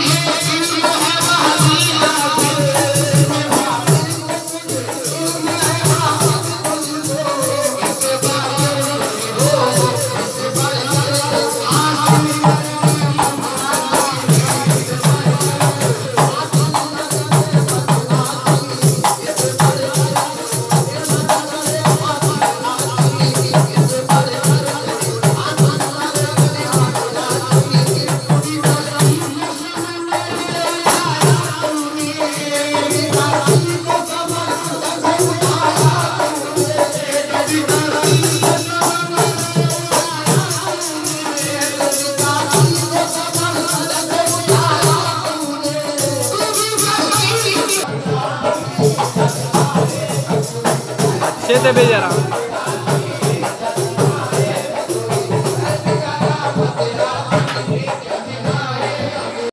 hands. अच्छे से भेज रहा